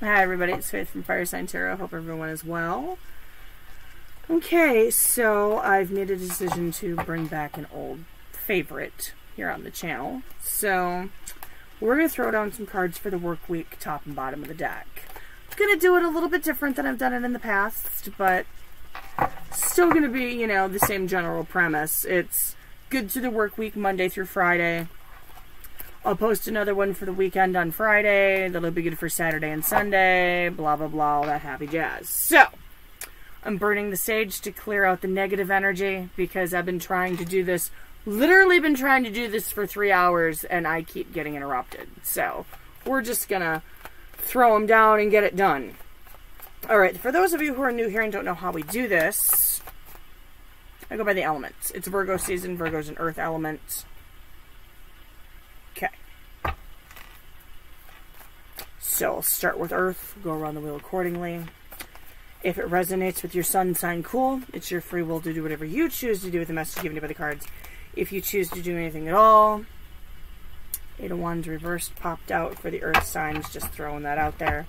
Hi, everybody. It's Faith from Fire Sign Tarot. Hope everyone is well. Okay, so I've made a decision to bring back an old favorite here on the channel. So we're going to throw down some cards for the work week, top and bottom of the deck. I'm going to do it a little bit different than I've done it in the past, but still going to be, you know, the same general premise. It's good to the work week, Monday through Friday. I'll post another one for the weekend on Friday. That'll be good for Saturday and Sunday. Blah, blah, blah, all that happy jazz. So, I'm burning the sage to clear out the negative energy because I've been trying to do this, literally been trying to do this for three hours and I keep getting interrupted. So, we're just gonna throw them down and get it done. Alright, for those of you who are new here and don't know how we do this, I go by the elements. It's Virgo season, Virgo's an earth element. So I'll start with Earth, go around the wheel accordingly. If it resonates with your sun sign, cool. It's your free will to do whatever you choose to do with the message given you by the cards. If you choose to do anything at all, Eight of Wands reversed popped out for the Earth signs, just throwing that out there.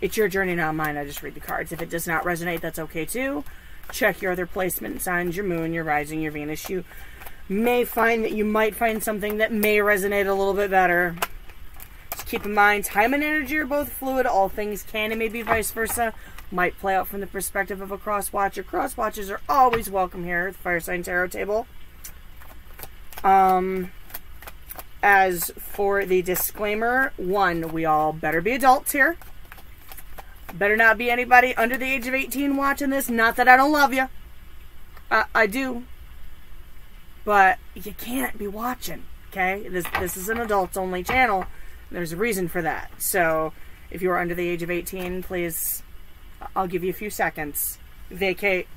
It's your journey, not mine. I just read the cards. If it does not resonate, that's okay too. Check your other placement signs, your moon, your rising, your Venus. You may find that you might find something that may resonate a little bit better. Just keep in mind, time and energy are both fluid. All things can and maybe vice versa. Might play out from the perspective of a cross watcher. Cross watches are always welcome here at the Fire Sign Tarot table. Um, as for the disclaimer, one, we all better be adults here. Better not be anybody under the age of 18 watching this. Not that I don't love you. I, I do but you can't be watching. Okay, this this is an adults only channel. There's a reason for that. So if you are under the age of 18, please, I'll give you a few seconds. Vacate,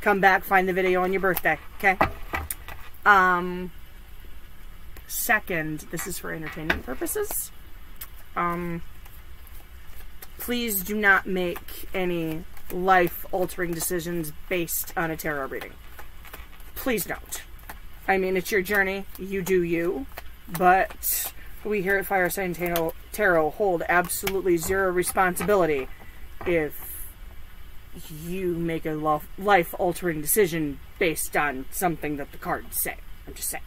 come back, find the video on your birthday. Okay. Um. Second, this is for entertainment purposes. Um. Please do not make any life altering decisions based on a tarot reading. Please don't. I mean, it's your journey. You do you. But we here at Fire Sign Tarot hold absolutely zero responsibility if you make a life altering decision based on something that the cards say. I'm just saying.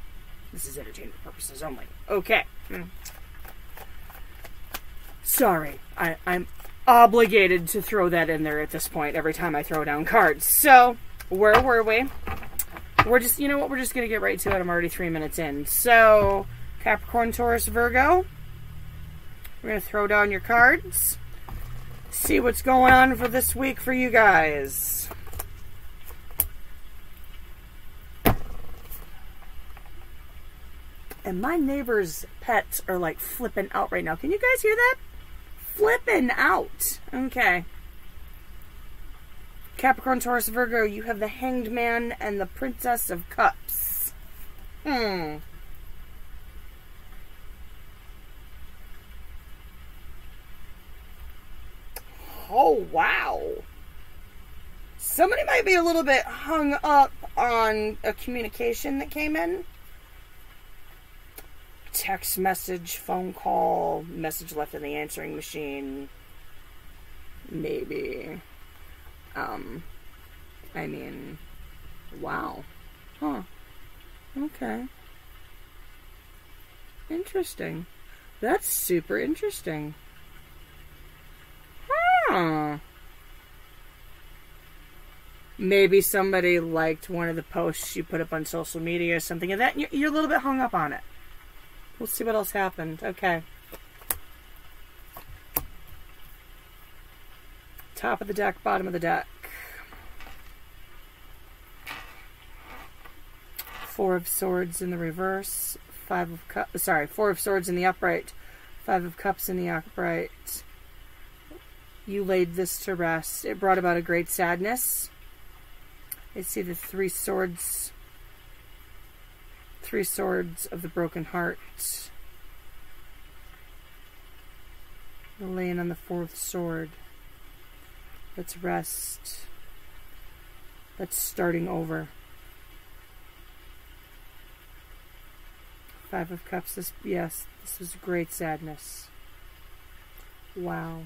This is entertainment purposes only. Okay. Hmm. Sorry. I, I'm obligated to throw that in there at this point every time I throw down cards. So, where were we? We're just, you know what, we're just going to get right to it. I'm already three minutes in. So, Capricorn, Taurus, Virgo. We're going to throw down your cards. See what's going on for this week for you guys. And my neighbor's pets are like flipping out right now. Can you guys hear that? Flipping out. Okay. Capricorn, Taurus, Virgo, you have the Hanged Man and the Princess of Cups. Hmm. Oh, wow. Somebody might be a little bit hung up on a communication that came in. Text message, phone call, message left in the answering machine. Maybe. Um, I mean, wow. Huh. Okay. Interesting. That's super interesting. Huh. Maybe somebody liked one of the posts you put up on social media or something, and that you're, you're a little bit hung up on it. We'll see what else happened. Okay. Top of the deck, bottom of the deck. Four of Swords in the reverse. Five of Cups. Sorry, Four of Swords in the upright. Five of Cups in the upright. You laid this to rest. It brought about a great sadness. I see the three swords. Three swords of the broken heart. Laying on the fourth sword. Let's rest. Let's starting over. Five of Cups. This, yes, this is great sadness. Wow.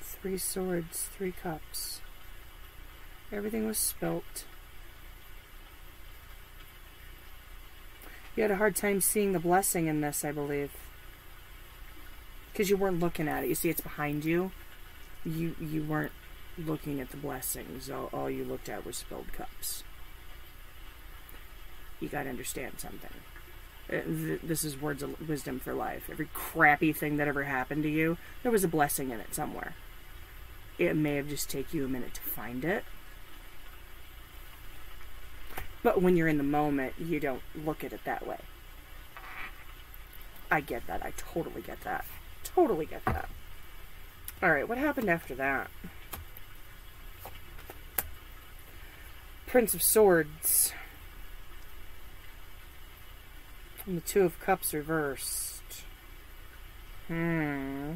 Three swords, three cups. Everything was spilt. You had a hard time seeing the blessing in this, I believe. Because you weren't looking at it. You see, it's behind you. You you weren't looking at the blessings. All, all you looked at was spilled cups. You got to understand something. Uh, this is words of wisdom for life. Every crappy thing that ever happened to you, there was a blessing in it somewhere. It may have just taken you a minute to find it. But when you're in the moment, you don't look at it that way. I get that. I totally get that. Totally get that. Alright, what happened after that? Prince of Swords. And the Two of Cups reversed. Hmm.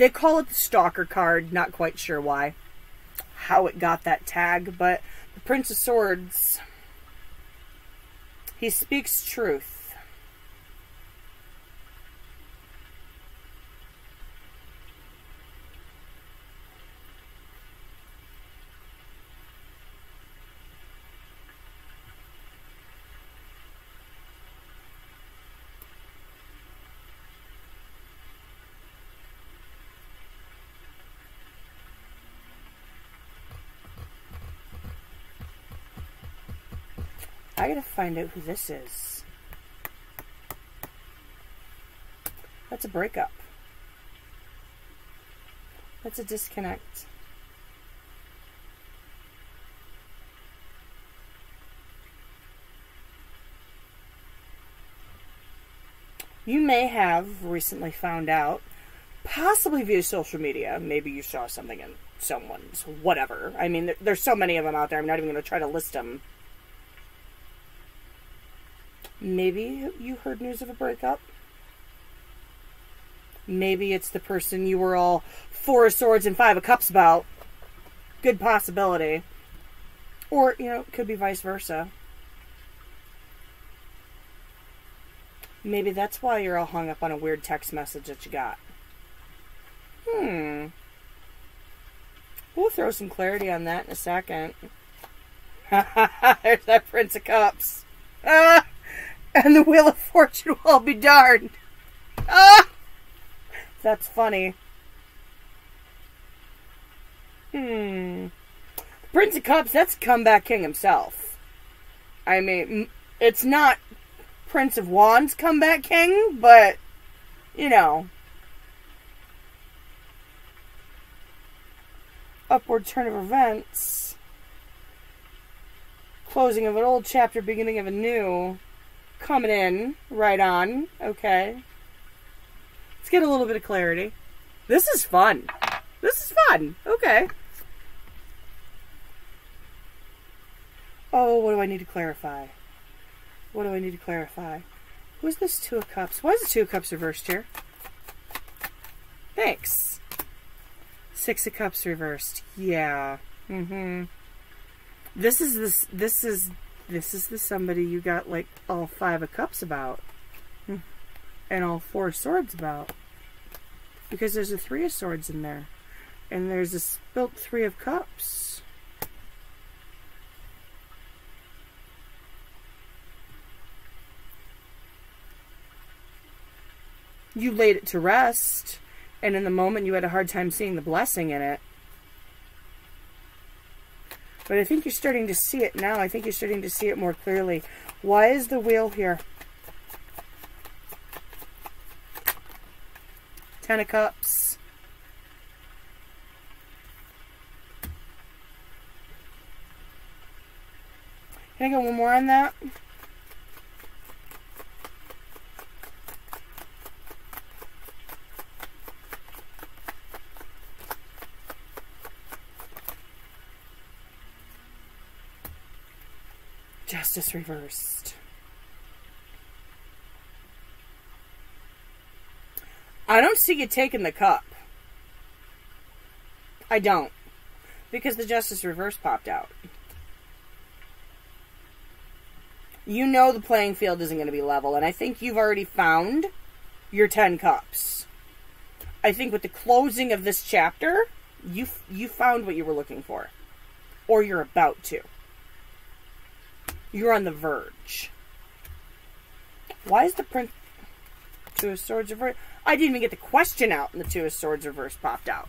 They call it the stalker card, not quite sure why, how it got that tag, but the Prince of Swords, he speaks truth. I gotta find out who this is. That's a breakup. That's a disconnect. You may have recently found out, possibly via social media, maybe you saw something in someone's whatever. I mean, there's so many of them out there, I'm not even going to try to list them Maybe you heard news of a breakup. Maybe it's the person you were all four of swords and five of cups about. Good possibility. Or, you know, it could be vice versa. Maybe that's why you're all hung up on a weird text message that you got. Hmm. We'll throw some clarity on that in a second. There's that Prince of Cups. Ah! and the Wheel of Fortune will be darned. Ah! That's funny. Hmm. Prince of Cups, that's Comeback King himself. I mean, it's not Prince of Wands Comeback King, but, you know. Upward turn of events. Closing of an old chapter, beginning of a new coming in right on. Okay. Let's get a little bit of clarity. This is fun. This is fun. Okay. Oh, what do I need to clarify? What do I need to clarify? Who's this Two of Cups? Why is the Two of Cups reversed here? Thanks. Six of Cups reversed. Yeah. Mm-hmm. This is this this is this is the somebody you got like all five of cups about. And all four swords about. Because there's a three of swords in there. And there's a spilt three of cups. You laid it to rest, and in the moment you had a hard time seeing the blessing in it. But I think you're starting to see it now. I think you're starting to see it more clearly. Why is the wheel here? Ten of Cups. Can I get one more on that? Justice reversed. I don't see you taking the cup. I don't. Because the Justice Reverse popped out. You know the playing field isn't going to be level, and I think you've already found your 10 cups. I think with the closing of this chapter, you you found what you were looking for. Or you're about to. You're on the verge. Why is the print Two of Swords reverse? I didn't even get the question out, and the Two of Swords reverse popped out.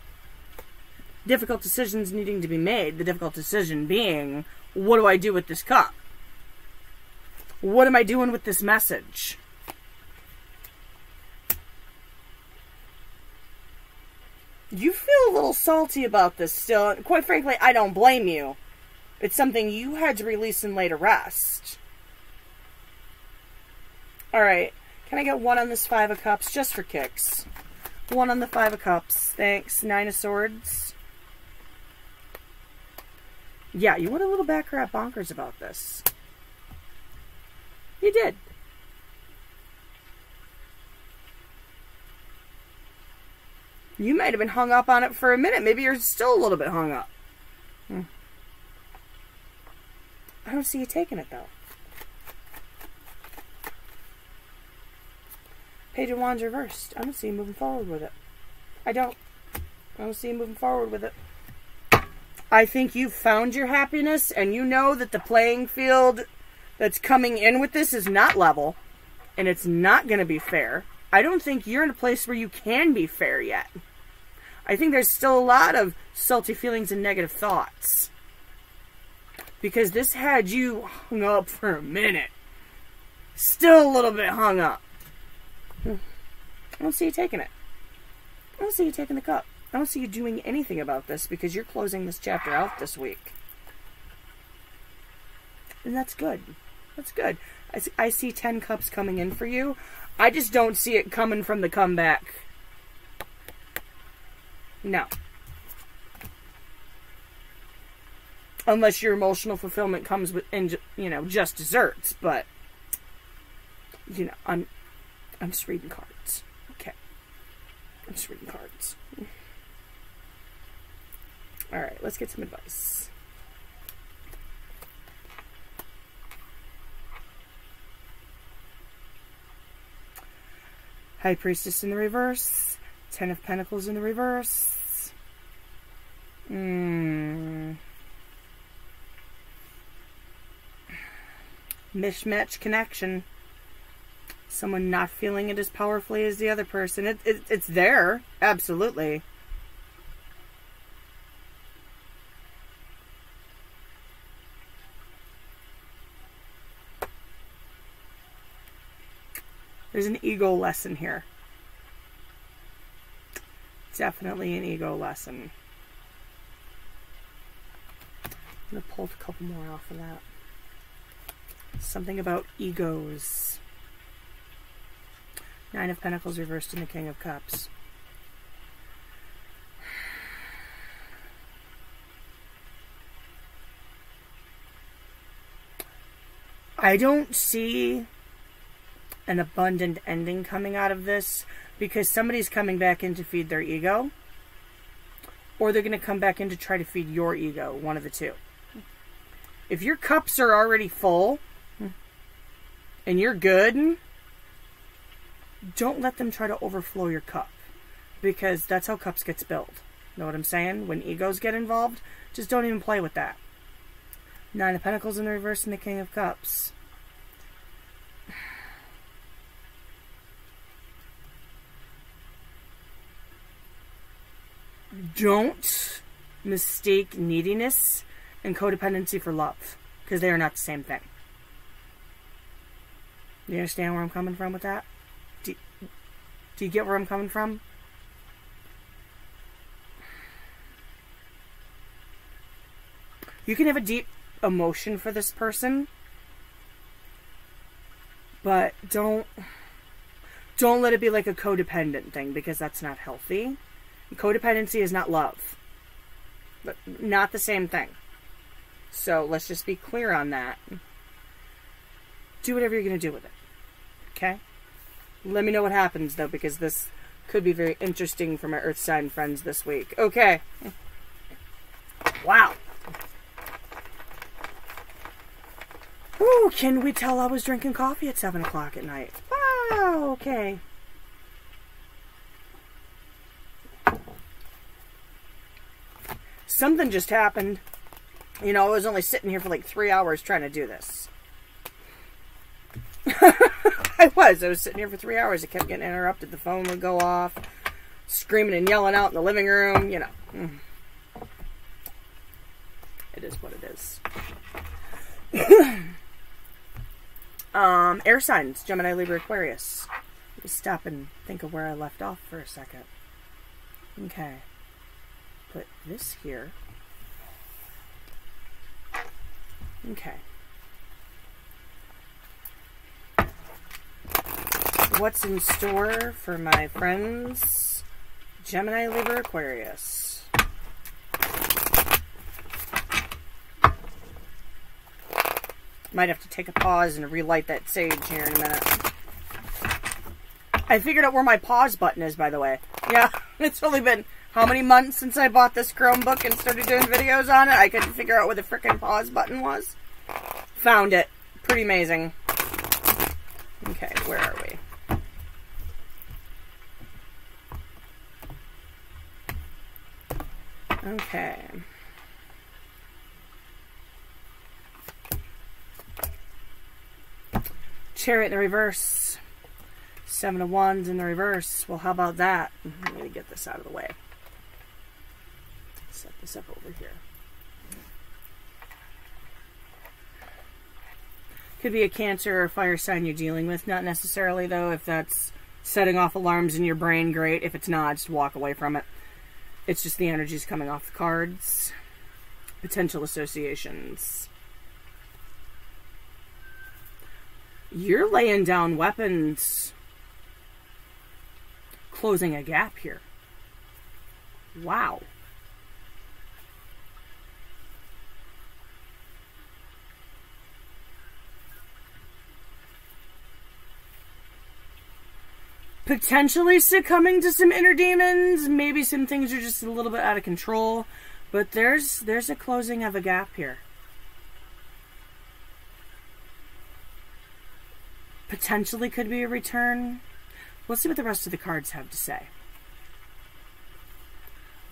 Difficult decisions needing to be made. The difficult decision being, what do I do with this cup? What am I doing with this message? You feel a little salty about this still. Quite frankly, I don't blame you. It's something you had to release and lay to rest. Alright. Can I get one on this Five of Cups just for kicks? One on the Five of Cups. Thanks. Nine of Swords. Yeah, you went a little baccarat bonkers about this. You did. You might have been hung up on it for a minute. Maybe you're still a little bit hung up. Hmm. I don't see you taking it, though. Page of Wands reversed. I don't see you moving forward with it. I don't. I don't see you moving forward with it. I think you've found your happiness and you know that the playing field that's coming in with this is not level and it's not going to be fair. I don't think you're in a place where you can be fair yet. I think there's still a lot of salty feelings and negative thoughts. Because this had you hung up for a minute. Still a little bit hung up. I don't see you taking it. I don't see you taking the cup. I don't see you doing anything about this because you're closing this chapter out this week. And that's good. That's good. I see, I see 10 cups coming in for you. I just don't see it coming from the comeback. No. Unless your emotional fulfillment comes with, in, you know, just desserts. But, you know, I'm, I'm just reading cards. Okay. I'm just reading cards. All right, let's get some advice. High Priestess in the reverse. Ten of Pentacles in the reverse. Hmm. Mismatch connection. Someone not feeling it as powerfully as the other person. It, it, it's there. Absolutely. There's an ego lesson here. Definitely an ego lesson. I'm going to pull a couple more off of that. Something about egos. Nine of Pentacles reversed in the King of Cups. I don't see an abundant ending coming out of this because somebody's coming back in to feed their ego or they're going to come back in to try to feed your ego, one of the two. If your cups are already full and you're good, don't let them try to overflow your cup because that's how cups get spilled. Know what I'm saying? When egos get involved, just don't even play with that. Nine of Pentacles in the reverse and the King of Cups. don't mistake neediness and codependency for love because they are not the same thing. Do you understand where I'm coming from with that? Do, do you get where I'm coming from? You can have a deep emotion for this person, but don't don't let it be like a codependent thing because that's not healthy. Codependency is not love. But not the same thing. So let's just be clear on that. Do whatever you're going to do with it. Okay? Let me know what happens, though, because this could be very interesting for my Earth sign friends this week. Okay. Wow. Ooh, can we tell I was drinking coffee at 7 o'clock at night? Wow, okay. Something just happened. You know, I was only sitting here for like three hours trying to do this. I was. I was sitting here for three hours. It kept getting interrupted. The phone would go off. Screaming and yelling out in the living room. You know. Mm. It is what it is. um, air signs. Gemini, Libra, Aquarius. Let me stop and think of where I left off for a second. Okay. Put this here. Okay. What's in store for my friends Gemini, Libra, Aquarius? Might have to take a pause and relight that sage here in a minute. I figured out where my pause button is, by the way. Yeah, it's only been how many months since I bought this Chromebook and started doing videos on it? I couldn't figure out where the freaking pause button was. Found it. Pretty amazing. Okay, where are we? Okay. Chariot in the reverse. Seven of Wands in the reverse. Well, how about that? I'm going to get this out of the way. Set this up over here. Could be a Cancer or fire sign you're dealing with. Not necessarily, though. If that's setting off alarms in your brain, great. If it's not, just walk away from it. It's just the energies coming off the cards. Potential associations. You're laying down weapons. Closing a gap here. Wow. Potentially succumbing to some inner demons. Maybe some things are just a little bit out of control. But there's there's a closing of a gap here. Potentially could be a return. Let's see what the rest of the cards have to say.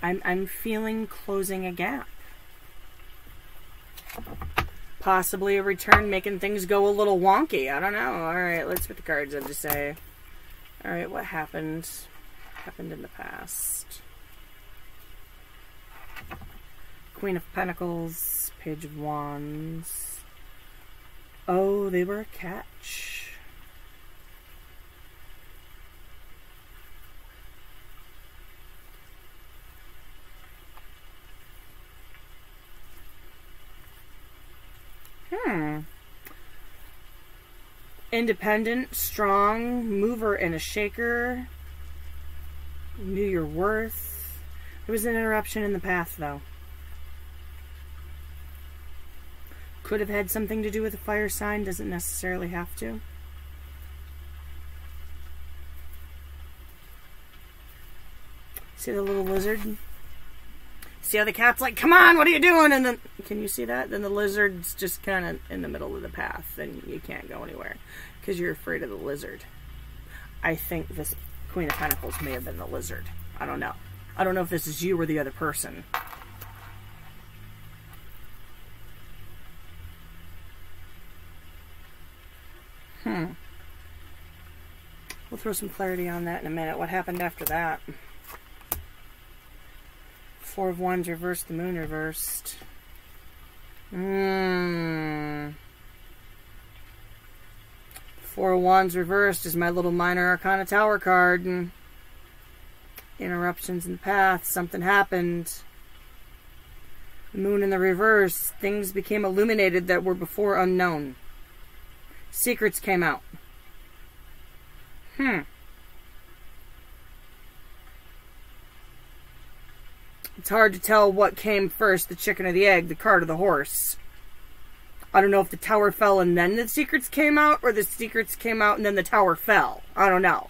I'm I'm feeling closing a gap. Possibly a return making things go a little wonky. I don't know. Alright, let's see what the cards have to say. Alright, what happened? Happened in the past. Queen of Pentacles, Page of Wands. Oh, they were a catch. Hmm independent, strong, mover and a shaker. Knew your worth. There was an interruption in the path, though. Could have had something to do with a fire sign, doesn't necessarily have to. See the little lizard? See how the cat's like, come on, what are you doing? And then, can you see that? Then the lizard's just kind of in the middle of the path and you can't go anywhere because you're afraid of the lizard. I think this Queen of Pentacles may have been the lizard. I don't know. I don't know if this is you or the other person. Hmm. We'll throw some clarity on that in a minute. What happened after that? Four of Wands reversed, the Moon reversed. Hmm. Four of Wands reversed is my little minor Arcana Tower card. And interruptions in the path. Something happened. The moon in the reverse. Things became illuminated that were before unknown. Secrets came out. Hmm. It's hard to tell what came first, the chicken or the egg, the cart or the horse. I don't know if the tower fell and then the secrets came out, or the secrets came out and then the tower fell. I don't know.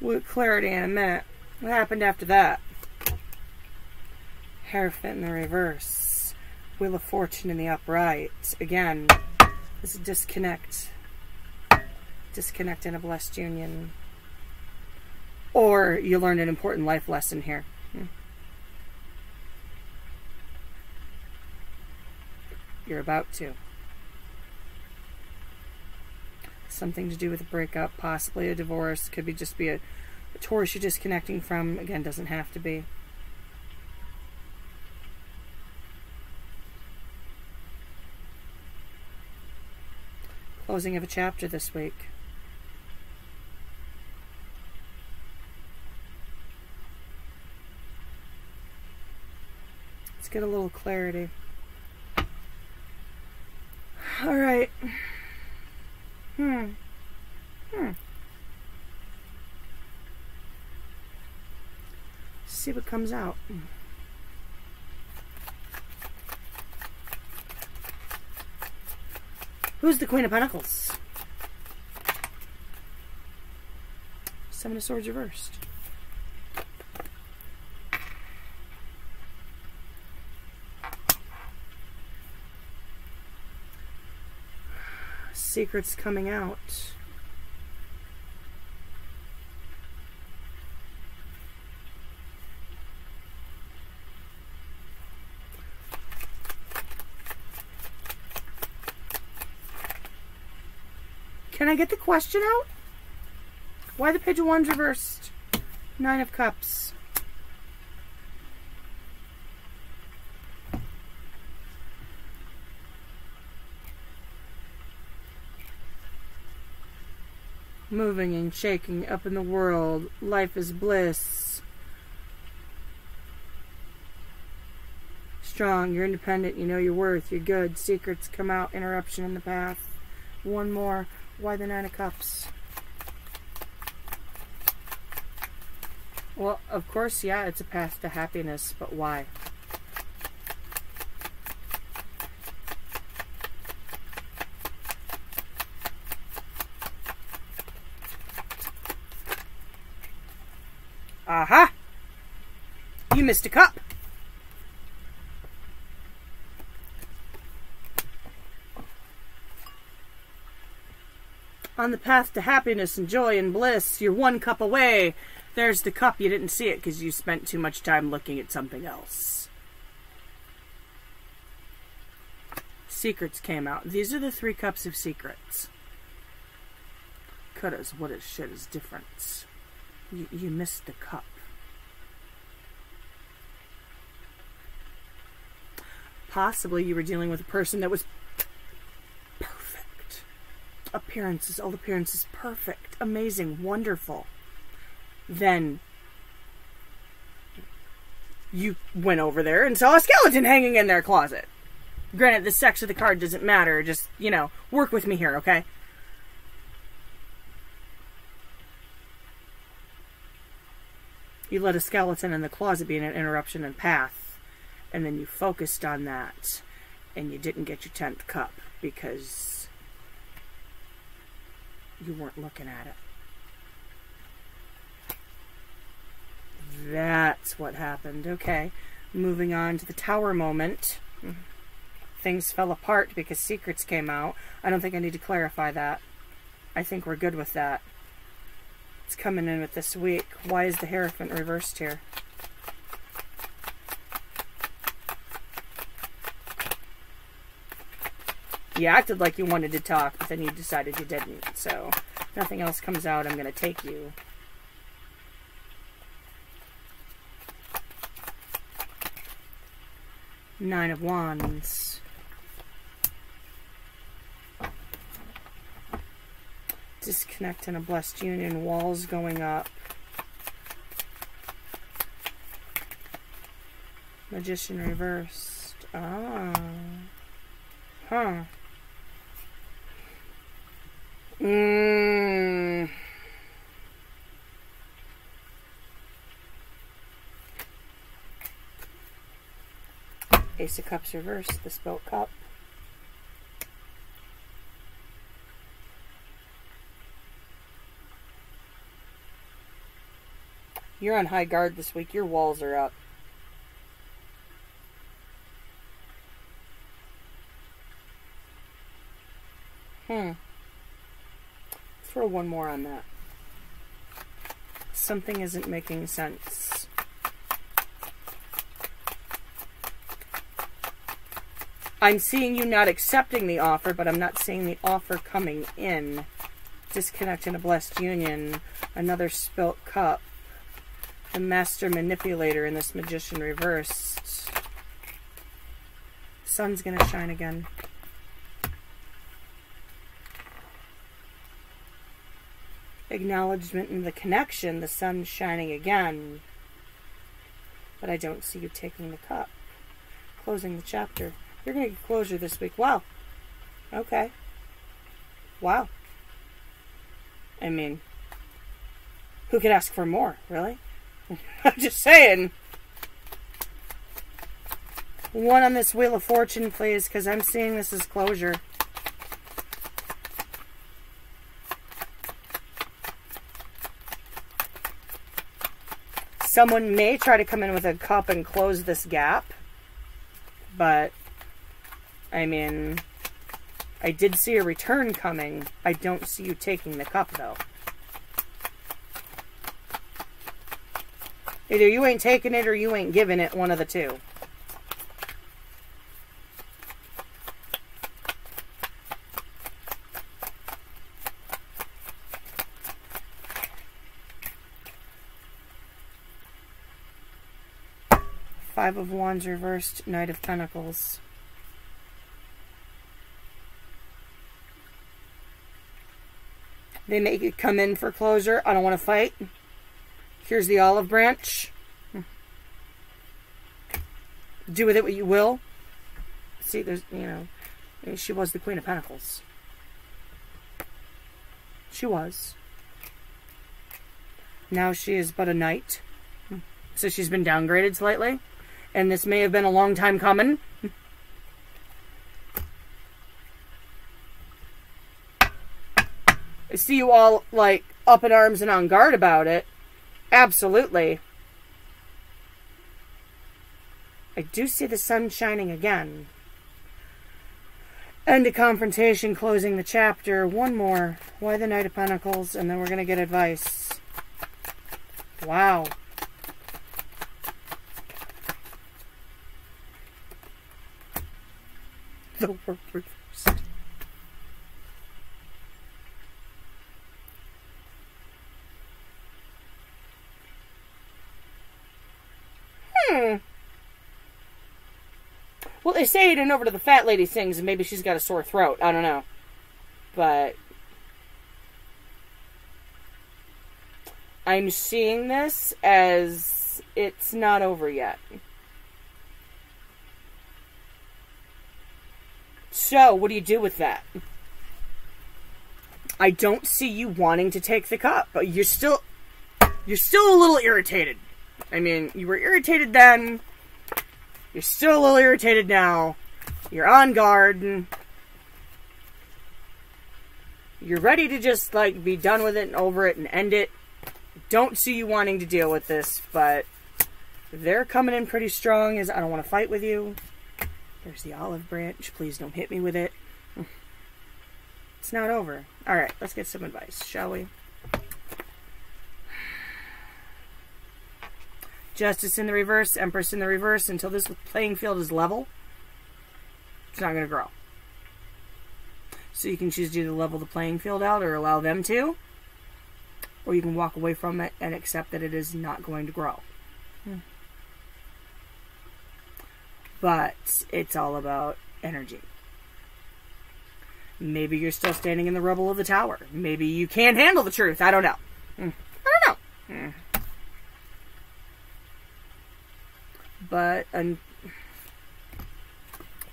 Get clarity in a minute. What happened after that? Hierophant in the reverse. Wheel of Fortune in the upright. Again, a disconnect. Disconnect in a blessed union. Or you learned an important life lesson here. Hmm. You're about to. Something to do with a breakup, possibly a divorce, could be just be a, a Taurus you're disconnecting from. Again, doesn't have to be. Closing of a chapter this week. Let's get a little clarity. All right. Hmm. Hmm. See what comes out. Who's the Queen of Pentacles? Seven of Swords reversed. Secrets coming out. I get the question out? Why the Page of Wands reversed? Nine of Cups. Moving and shaking up in the world. Life is bliss. Strong, you're independent, you know your worth, you're good. Secrets come out, interruption in the path. One more. Why the Nine of Cups? Well, of course, yeah, it's a path to happiness, but why? Aha! You missed a cup. On the path to happiness and joy and bliss, you're one cup away. There's the cup. You didn't see it because you spent too much time looking at something else. Secrets came out. These are the three cups of secrets. Couldas, wouldas, shouldas, difference. You, you missed the cup. Possibly you were dealing with a person that was. Appearances, all appearances perfect, amazing, wonderful. Then you went over there and saw a skeleton hanging in their closet. Granted, the sex of the card doesn't matter. Just, you know, work with me here, okay? You let a skeleton in the closet be an interruption in path, and then you focused on that, and you didn't get your 10th cup because you weren't looking at it. That's what happened. Okay. Moving on to the tower moment. Things fell apart because secrets came out. I don't think I need to clarify that. I think we're good with that. It's coming in with this week. Why is the Hierophant reversed here? You acted like you wanted to talk, but then you decided you didn't. So, nothing else comes out, I'm going to take you. Nine of Wands. Disconnect in a blessed union. Walls going up. Magician reversed. Ah. Huh. Mm. Ace of Cups reversed, the spilt cup. You're on high guard this week. Your walls are up. Hmm. Throw one more on that. Something isn't making sense. I'm seeing you not accepting the offer, but I'm not seeing the offer coming in. Disconnect in a blessed union. Another spilt cup. The master manipulator in this magician reversed. Sun's gonna shine again. Acknowledgement in the connection, the sun shining again. But I don't see you taking the cup. Closing the chapter. You're going to get closure this week. Wow. Okay. Wow. I mean, who could ask for more, really? I'm just saying. One on this Wheel of Fortune, please, because I'm seeing this as closure. Someone may try to come in with a cup and close this gap, but I mean, I did see a return coming. I don't see you taking the cup, though. Either you ain't taking it or you ain't giving it, one of the two. Five of Wands reversed, Knight of Pentacles. They make it come in for closure. I don't want to fight. Here's the olive branch. Do with it what you will. See, there's, you know, she was the Queen of Pentacles. She was. Now she is but a knight. So she's been downgraded slightly and this may have been a long time coming. I see you all, like, up in arms and on guard about it. Absolutely. I do see the sun shining again. End of confrontation, closing the chapter. One more. Why the Knight of Pentacles? And then we're going to get advice. Wow. The reversed. Hmm. Well, they say it and over to the fat lady sings, and maybe she's got a sore throat. I don't know. But I'm seeing this as it's not over yet. So, what do you do with that? I don't see you wanting to take the cup, but you're still you're still a little irritated. I mean, you were irritated then. You're still a little irritated now. You're on guard. You're ready to just like be done with it and over it and end it. Don't see you wanting to deal with this, but they're coming in pretty strong as I don't want to fight with you. There's the olive branch. Please don't hit me with it. It's not over. Alright, let's get some advice, shall we? Justice in the reverse, Empress in the reverse. Until this playing field is level, it's not going to grow. So you can choose to either level the playing field out or allow them to. Or you can walk away from it and accept that it is not going to grow. Hmm but it's all about energy. Maybe you're still standing in the rubble of the tower. Maybe you can't handle the truth. I don't know. Hmm. I don't know. Hmm. But un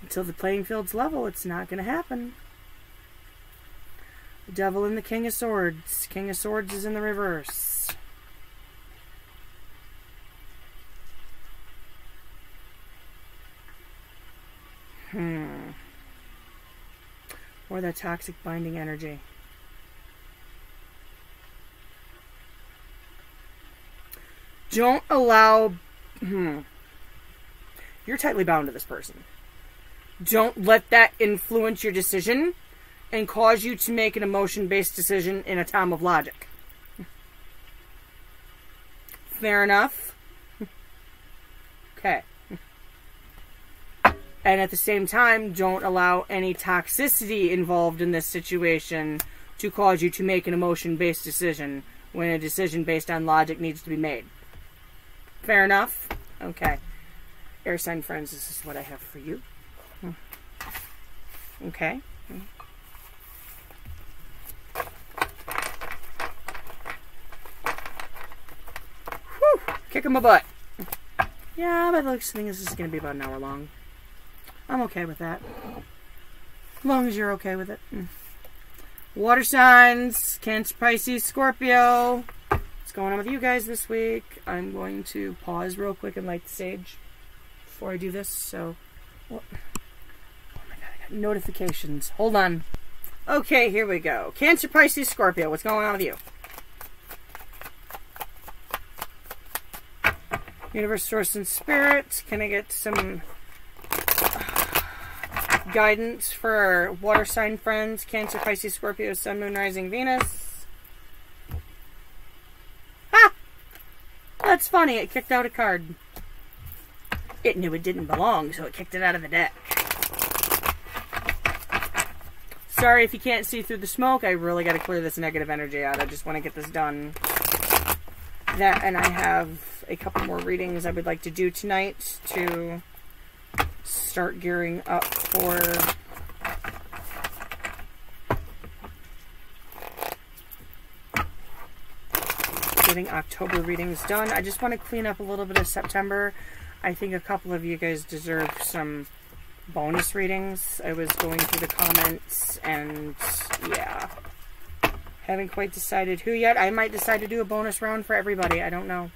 until the playing field's level, it's not going to happen. The devil and the king of swords. King of swords is in the reverse. Hmm. Or that toxic binding energy. Don't allow. Hmm. You're tightly bound to this person. Don't let that influence your decision and cause you to make an emotion based decision in a time of logic. Fair enough. Okay. And at the same time, don't allow any toxicity involved in this situation to cause you to make an emotion based decision when a decision based on logic needs to be made. Fair enough? Okay. Air sign friends, this is what I have for you. Hmm. Okay. Whew, kicking my butt. Yeah, but looks think this is going to be about an hour long. I'm okay with that. As long as you're okay with it. Mm. Water signs, Cancer, Pisces, Scorpio. What's going on with you guys this week? I'm going to pause real quick and light the sage before I do this. So, oh my god, I got notifications. Hold on. Okay, here we go. Cancer, Pisces, Scorpio. What's going on with you? Universe, Source, and Spirit. Can I get some guidance for our water sign friends? Cancer, Pisces, Scorpio, Sun, Moon, Rising, Venus. Ah! That's funny. It kicked out a card. It knew it didn't belong, so it kicked it out of the deck. Sorry if you can't see through the smoke. I really got to clear this negative energy out. I just want to get this done. That, and I have a couple more readings I would like to do tonight to start gearing up for getting October readings done. I just want to clean up a little bit of September. I think a couple of you guys deserve some bonus readings. I was going through the comments and yeah. Haven't quite decided who yet. I might decide to do a bonus round for everybody. I don't know.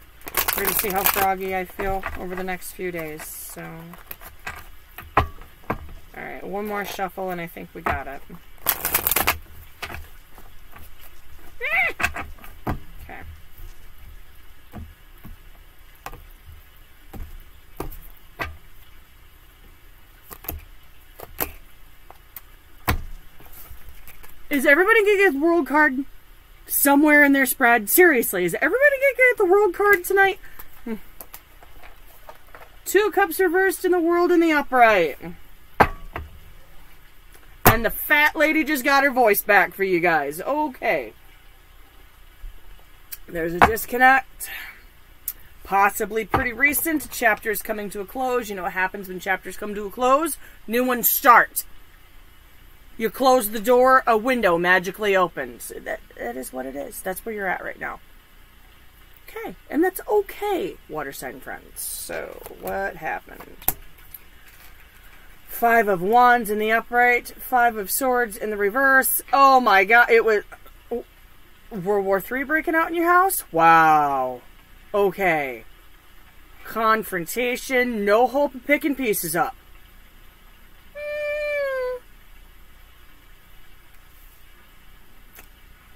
We're going to see how froggy I feel over the next few days. So, alright, one more shuffle and I think we got it. Okay. Is everybody to get the world card? somewhere in their spread. Seriously, is everybody gonna get the world card tonight? Hmm. Two cups reversed in the world in the upright. And the fat lady just got her voice back for you guys. Okay. There's a disconnect. Possibly pretty recent. Chapters coming to a close. You know what happens when chapters come to a close? New ones start. You close the door, a window magically opens. That, that is what it is. That's where you're at right now. Okay. And that's okay, water sign friends. So, what happened? Five of Wands in the upright, Five of Swords in the reverse. Oh my god, it was. World War Three breaking out in your house? Wow. Okay. Confrontation, no hope of picking pieces up. Hmm.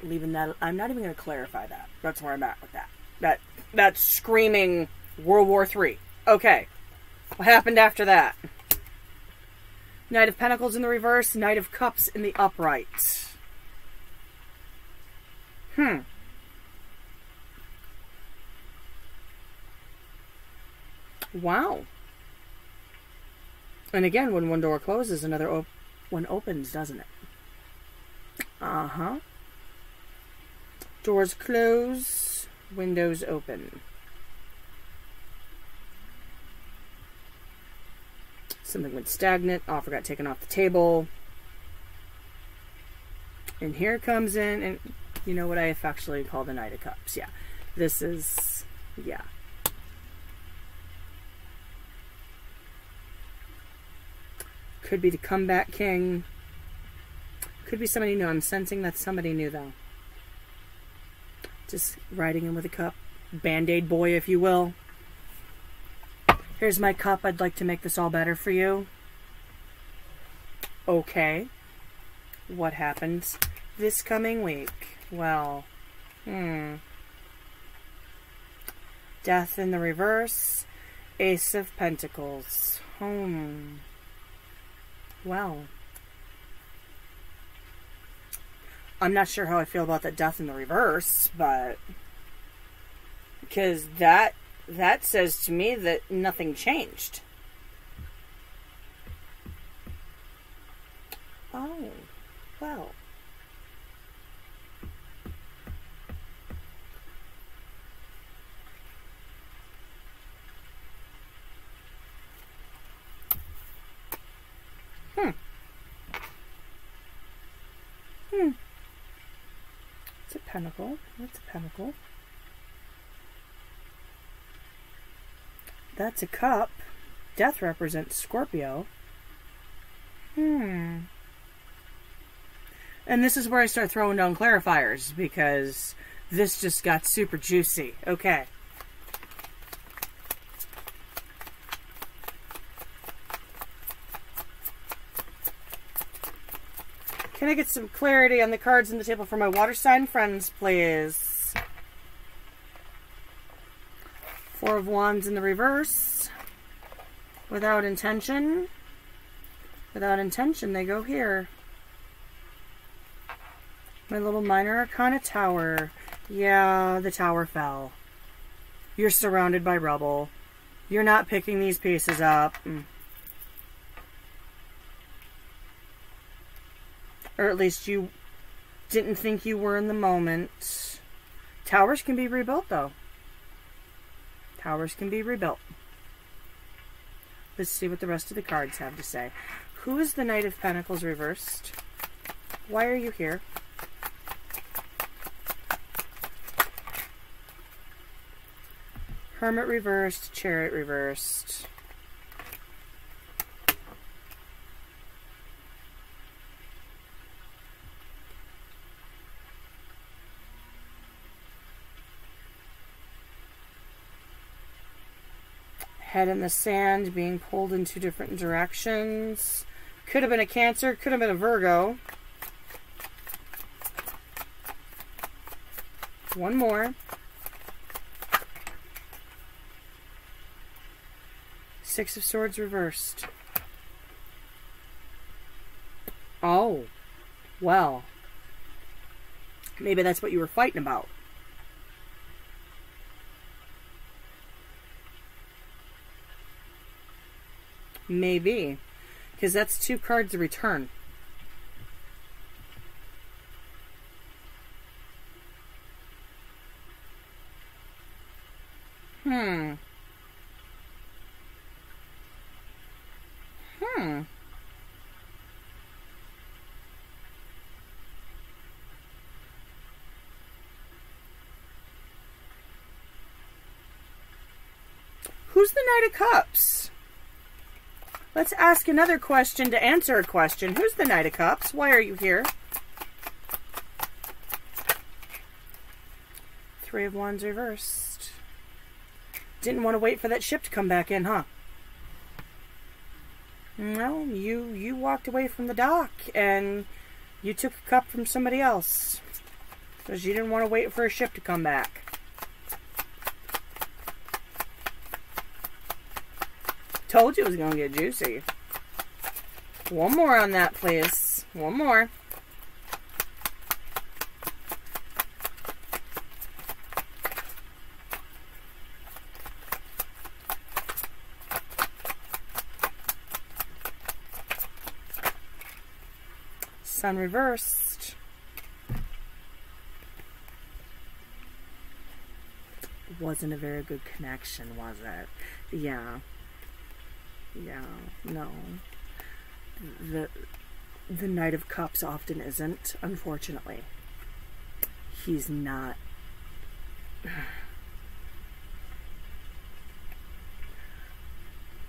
leaving that. I'm not even going to clarify that. That's where I'm at with that. That that's screaming World War Three. Okay, what happened after that? Knight of Pentacles in the reverse, Knight of Cups in the upright. Hmm. Wow. And again, when one door closes, another op- one opens, doesn't it? Uh huh. Doors close, windows open. Something went stagnant, offer got taken off the table. And here comes in, and you know what I affectionately call the Knight of Cups. Yeah, this is, yeah. Could be the comeback king. Could be somebody new. I'm sensing that somebody new, though. Just riding in with a cup. Band-aid boy, if you will. Here's my cup. I'd like to make this all better for you. Okay. What happens this coming week? Well, hmm. Death in the reverse. Ace of Pentacles. Hmm. Well. I'm not sure how I feel about that death in the reverse, but because that that says to me that nothing changed. Oh, well. Hmm. Hmm. It's a pentacle. That's a pentacle. That's a cup. Death represents Scorpio. Hmm. And this is where I start throwing down clarifiers because this just got super juicy. Okay. Can I get some clarity on the cards in the table for my water sign friends, please? Four of Wands in the reverse. Without intention. Without intention, they go here. My little minor arcana tower. Yeah, the tower fell. You're surrounded by rubble. You're not picking these pieces up. Mm. Or at least you didn't think you were in the moment. Towers can be rebuilt, though. Towers can be rebuilt. Let's see what the rest of the cards have to say. Who is the Knight of Pentacles reversed? Why are you here? Hermit reversed, Chariot reversed. Head in the sand, being pulled in two different directions. Could have been a Cancer, could have been a Virgo. One more. Six of Swords reversed. Oh. Well. Maybe that's what you were fighting about. Maybe. Because that's two cards to return. Hmm. Hmm. Who's the Knight of Cups? Let's ask another question to answer a question. Who's the Knight of Cups? Why are you here? Three of Wands reversed. Didn't want to wait for that ship to come back in, huh? No, you you walked away from the dock and you took a cup from somebody else because you didn't want to wait for a ship to come back. Told you it was going to get juicy. One more on that, please. One more. Sun reversed. Wasn't a very good connection, was it? Yeah. Yeah, no. The the Knight of Cups often isn't, unfortunately. He's not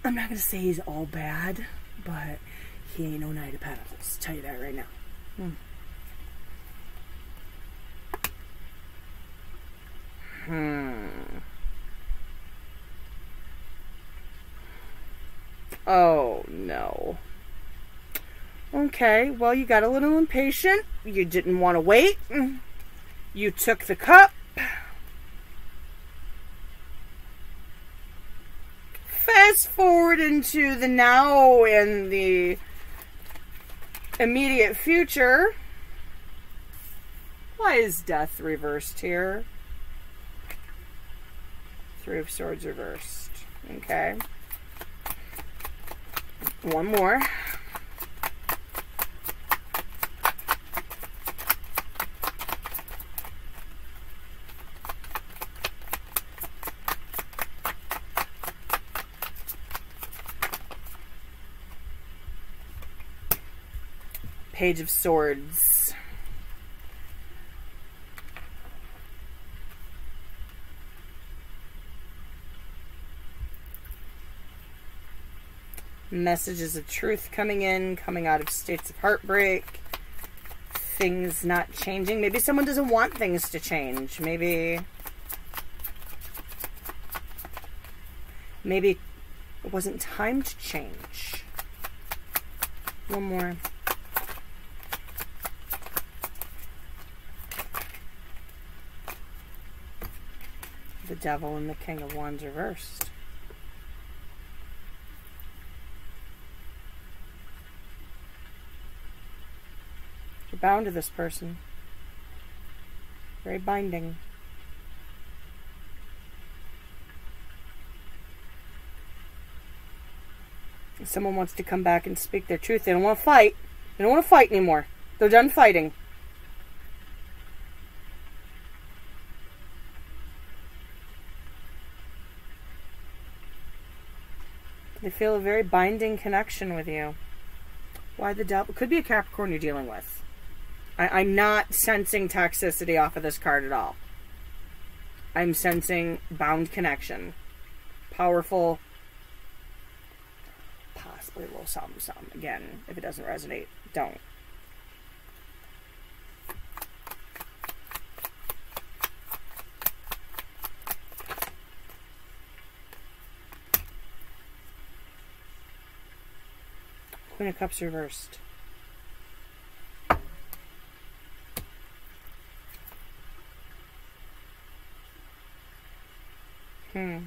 I'm not gonna say he's all bad, but he ain't no Knight of Pentacles. Tell you that right now. Hmm. Hmm. Oh, no. Okay, well, you got a little impatient. You didn't want to wait. You took the cup. Fast forward into the now and the immediate future. Why is death reversed here? Three of Swords reversed. Okay. One more. Page of Swords. Messages of truth coming in, coming out of states of heartbreak. Things not changing. Maybe someone doesn't want things to change. Maybe. Maybe it wasn't time to change. One more. The devil and the king of wands reversed. Bound to this person. Very binding. If someone wants to come back and speak their truth, they don't want to fight. They don't want to fight anymore. They're done fighting. They feel a very binding connection with you. Why the devil? Could be a Capricorn you're dealing with. I, am not sensing toxicity off of this card at all. I'm sensing bound connection. Powerful. Possibly a little something, something. Again, if it doesn't resonate, don't. Queen of Cups reversed. Hmm.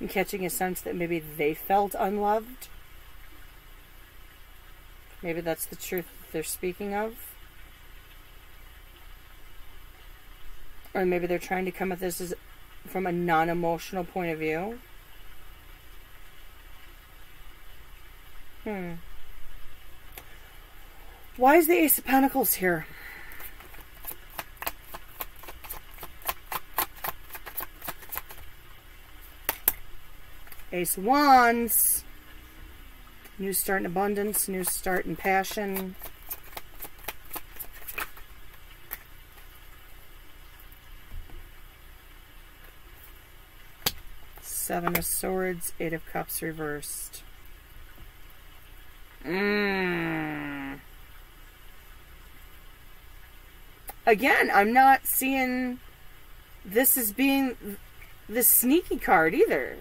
I'm catching a sense that maybe they felt unloved. Maybe that's the truth they're speaking of. Or maybe they're trying to come at this as from a non-emotional point of view. Hmm. Why is the Ace of Pentacles here? Ace of Wands. New start in abundance, new start in passion. Seven of Swords, Eight of Cups reversed. Mm. Again, I'm not seeing this as being the sneaky card either.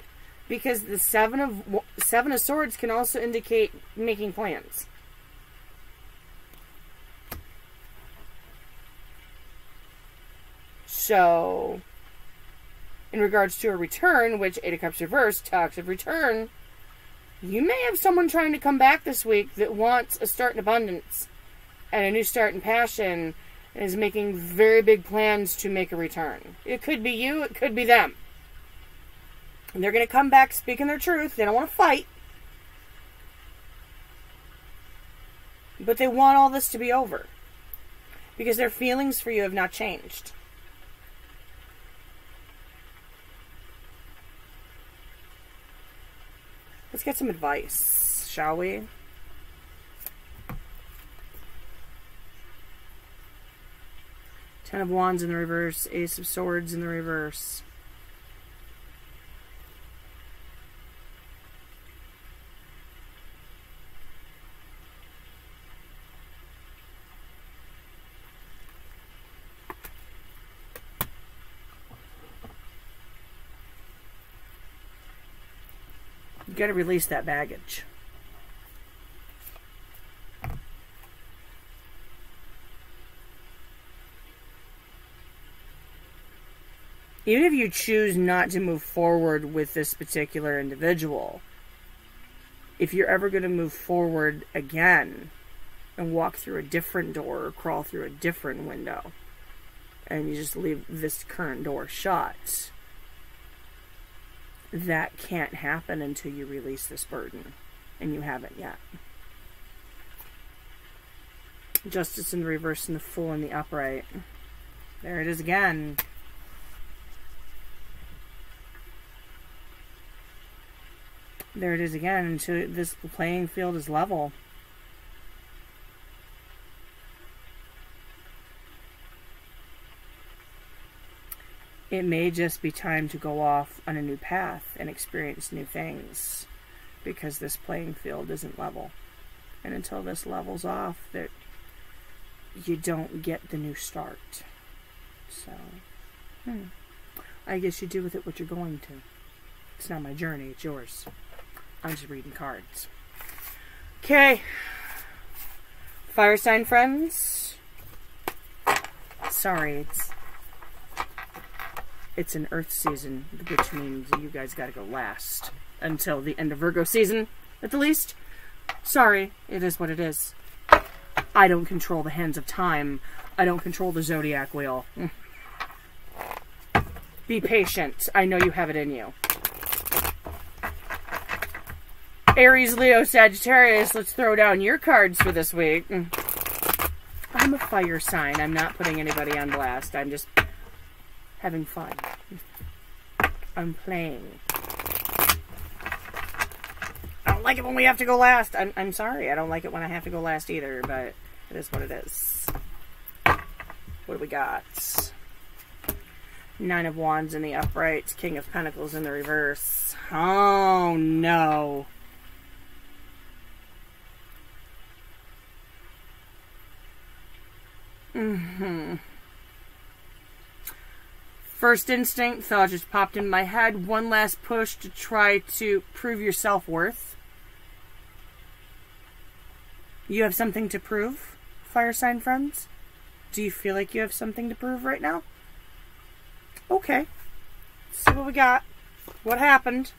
Because the seven of seven of swords can also indicate making plans. So in regards to a return, which Eight of Cups reversed talks of return, you may have someone trying to come back this week that wants a start in abundance and a new start in passion and is making very big plans to make a return. It could be you, it could be them. And they're going to come back speaking their truth. They don't want to fight. But they want all this to be over. Because their feelings for you have not changed. Let's get some advice, shall we? Ten of Wands in the reverse, Ace of Swords in the reverse. Got to release that baggage. Even if you choose not to move forward with this particular individual, if you're ever going to move forward again and walk through a different door or crawl through a different window, and you just leave this current door shut, that can't happen until you release this burden, and you haven't yet. Justice in the reverse and the Fool in the upright. There it is again. There it is again until this playing field is level. It may just be time to go off on a new path and experience new things because this playing field isn't level. And until this levels off, that you don't get the new start. So, hmm. I guess you do with it what you're going to. It's not my journey, it's yours. I'm just reading cards. Okay. Fire sign friends. Sorry, it's it's an Earth season, which means you guys got to go last until the end of Virgo season, at the least. Sorry, it is what it is. I don't control the hands of time. I don't control the zodiac wheel. Be patient. I know you have it in you. Aries, Leo, Sagittarius, let's throw down your cards for this week. I'm a fire sign. I'm not putting anybody on blast. I'm just having fun. I'm playing. I don't like it when we have to go last. I'm, I'm sorry. I don't like it when I have to go last either, but it is what it is. What do we got? Nine of Wands in the upright, King of Pentacles in the reverse. Oh no. Mm-hmm. First instinct thought just popped in my head. One last push to try to prove your self worth. You have something to prove, fire sign friends? Do you feel like you have something to prove right now? Okay. Let's see what we got. What happened?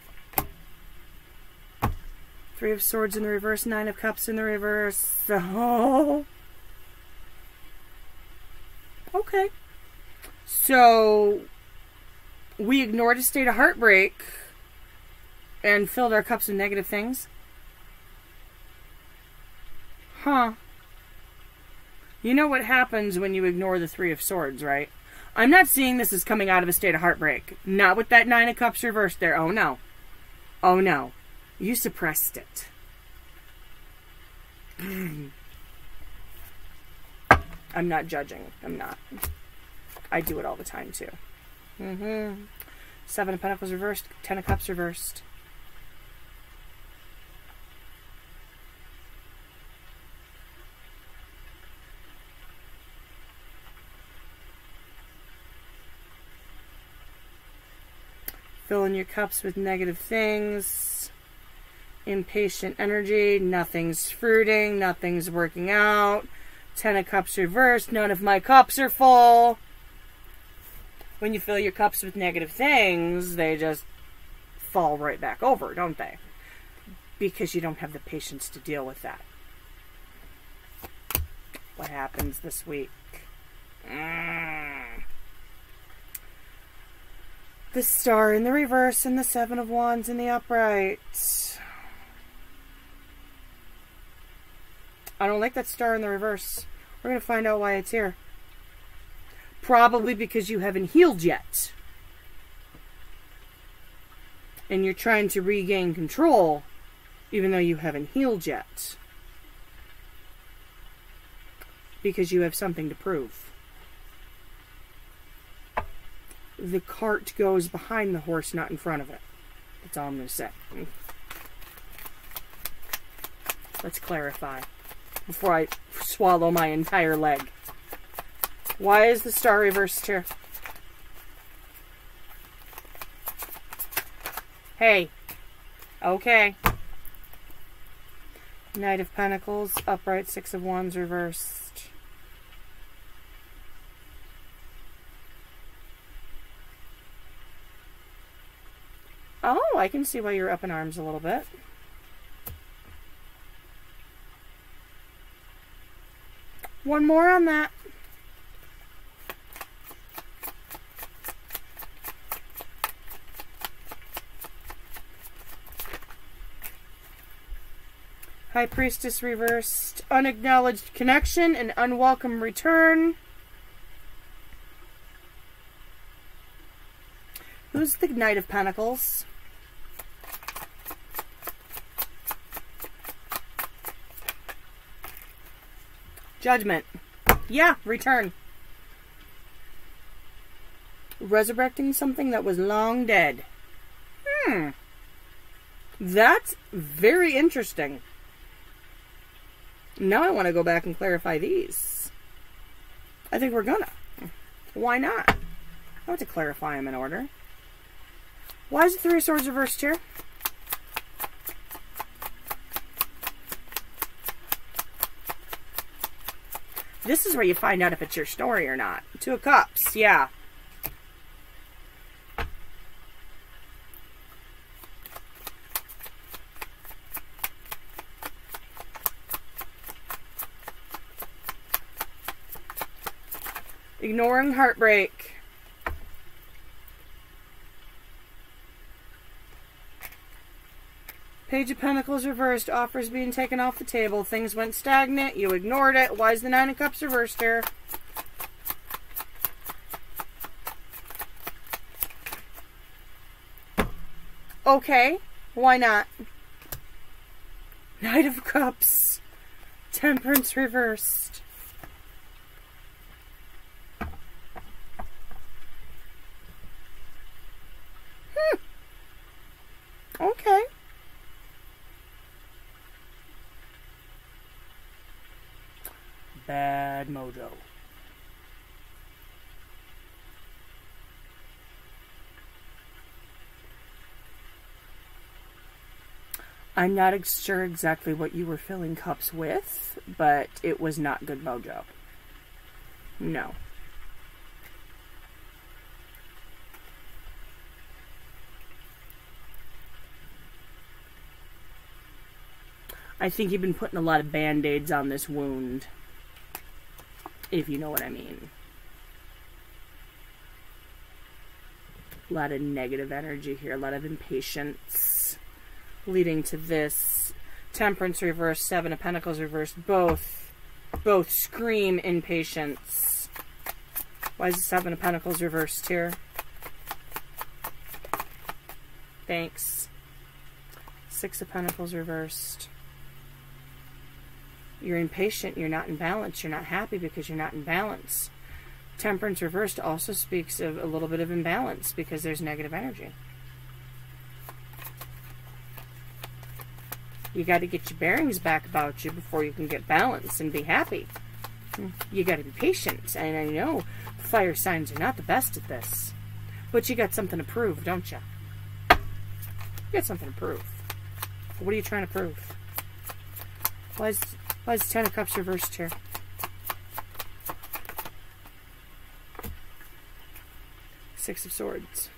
Three of Swords in the reverse, Nine of Cups in the reverse. Oh. Okay. So we ignored a state of heartbreak and filled our cups with negative things. Huh. You know what happens when you ignore the Three of Swords, right? I'm not seeing this as coming out of a state of heartbreak. Not with that Nine of Cups reversed there. Oh no. Oh no. You suppressed it. I'm not judging. I'm not. I do it all the time too. Mm-hmm. Seven of Pentacles reversed, Ten of Cups reversed. Filling your cups with negative things. Impatient energy. Nothing's fruiting. Nothing's working out. Ten of Cups reversed. None of my cups are full when you fill your cups with negative things, they just fall right back over, don't they? Because you don't have the patience to deal with that. What happens this week? Mm. The star in the reverse and the seven of wands in the upright. I don't like that star in the reverse. We're going to find out why it's here. Probably because you haven't healed yet. And you're trying to regain control, even though you haven't healed yet. Because you have something to prove. The cart goes behind the horse, not in front of it. That's all I'm going to say. Let's clarify before I swallow my entire leg. Why is the star reversed here? Hey. Okay. Knight of Pentacles, upright, Six of Wands, reversed. Oh, I can see why you're up in arms a little bit. One more on that. High Priestess reversed. Unacknowledged connection and unwelcome return. Who's the Knight of Pentacles? Judgment. Yeah, return. Resurrecting something that was long dead. Hmm. That's very interesting. Now I want to go back and clarify these. I think we're gonna. Why not? I want to clarify them in order. Why is the Three of Swords reversed here? This is where you find out if it's your story or not. Two of Cups, yeah. Ignoring heartbreak. Page of Pentacles reversed. Offers being taken off the table. Things went stagnant. You ignored it. Why is the Nine of Cups reversed here? Okay. Why not? Knight of Cups. Temperance reversed. Okay. Bad mojo. I'm not sure exactly what you were filling cups with, but it was not good mojo. No. I think you've been putting a lot of band aids on this wound, if you know what I mean. A lot of negative energy here, a lot of impatience, leading to this Temperance reversed, Seven of Pentacles reversed. Both, both scream impatience. Why is the Seven of Pentacles reversed here? Thanks. Six of Pentacles reversed you're impatient, you're not in balance, you're not happy because you're not in balance. Temperance reversed also speaks of a little bit of imbalance because there's negative energy. You got to get your bearings back about you before you can get balance and be happy. You got to be patient, and I know fire signs are not the best at this, but you got something to prove, don't you? You got something to prove. What are you trying to prove? Why is why is Ten of Cups reversed here? Six of Swords.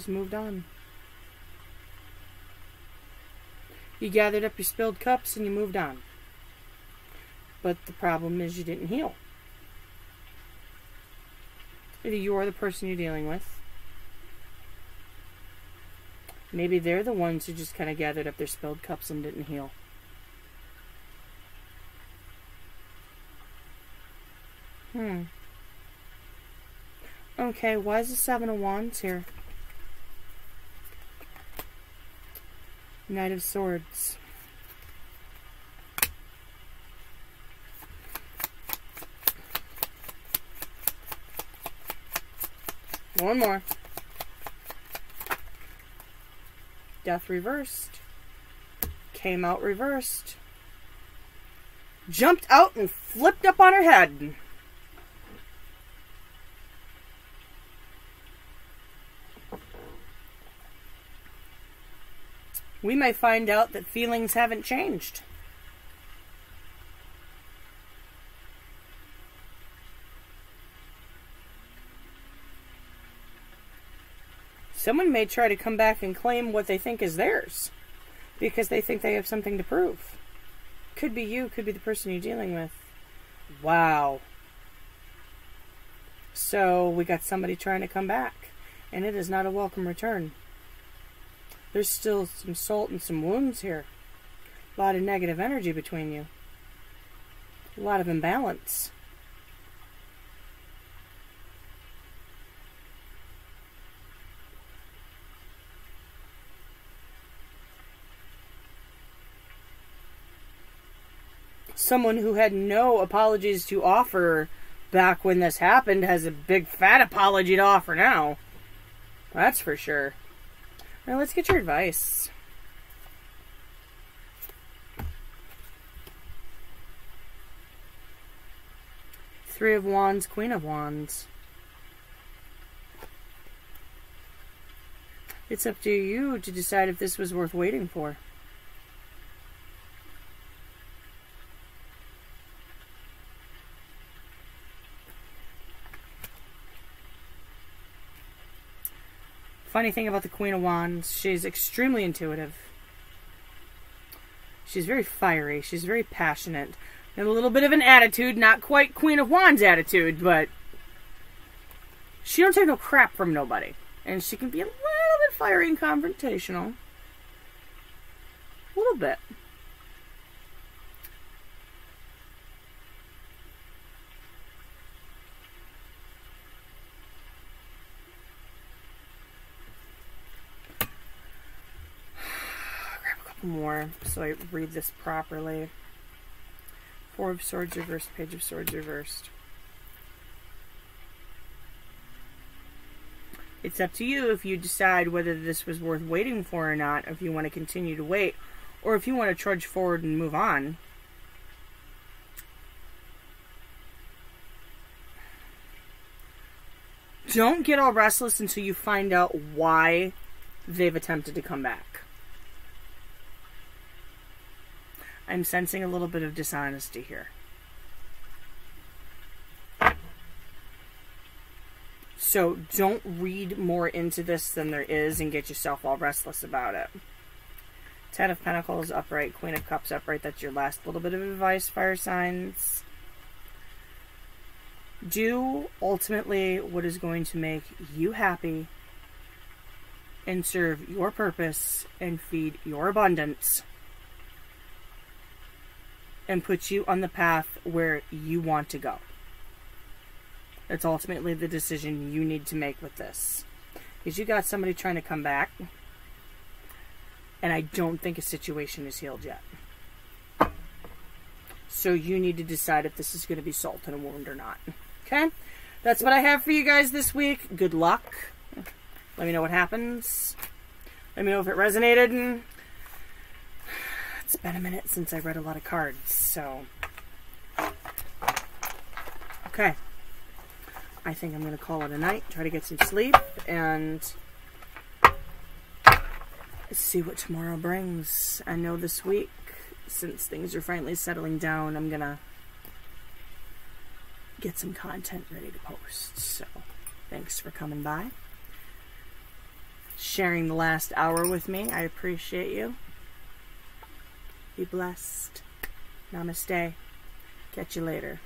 Just moved on. You gathered up your spilled cups and you moved on. But the problem is you didn't heal. Either you or the person you're dealing with. Maybe they're the ones who just kind of gathered up their spilled cups and didn't heal. Hmm. Okay, why is the Seven of Wands here? Knight of Swords. One more. Death reversed. Came out reversed. jumped out and flipped up on her head. We may find out that feelings haven't changed. Someone may try to come back and claim what they think is theirs because they think they have something to prove. Could be you, could be the person you're dealing with. Wow. So we got somebody trying to come back, and it is not a welcome return. There's still some salt and some wounds here. A lot of negative energy between you. A lot of imbalance. someone who had no apologies to offer back when this happened has a big fat apology to offer now. That's for sure. Now let's get your advice. Three of Wands, Queen of Wands. It's up to you to decide if this was worth waiting for. Funny thing about the Queen of Wands, she's extremely intuitive. She's very fiery. She's very passionate. And a little bit of an attitude, not quite Queen of Wands attitude, but she don't take no crap from nobody. And she can be a little bit fiery and confrontational. A little bit. More so I read this properly. Four of Swords reversed, Page of Swords reversed. It's up to you if you decide whether this was worth waiting for or not, if you want to continue to wait, or if you want to trudge forward and move on. Don't get all restless until you find out why they've attempted to come back. I'm sensing a little bit of dishonesty here. So don't read more into this than there is and get yourself all restless about it. Ten of Pentacles upright, Queen of Cups upright. That's your last little bit of advice, fire signs. Do ultimately what is going to make you happy and serve your purpose and feed your abundance and put you on the path where you want to go. That's ultimately the decision you need to make with this. Because you got somebody trying to come back, and I don't think a situation is healed yet. So you need to decide if this is going to be salt in a wound or not. Okay? That's what I have for you guys this week. Good luck. Let me know what happens. Let me know if it resonated. It's been a minute since I read a lot of cards, so. Okay. I think I'm going to call it a night, try to get some sleep, and see what tomorrow brings. I know this week, since things are finally settling down, I'm going to get some content ready to post. So, thanks for coming by. Sharing the last hour with me. I appreciate you. Be blessed. Namaste. Catch you later.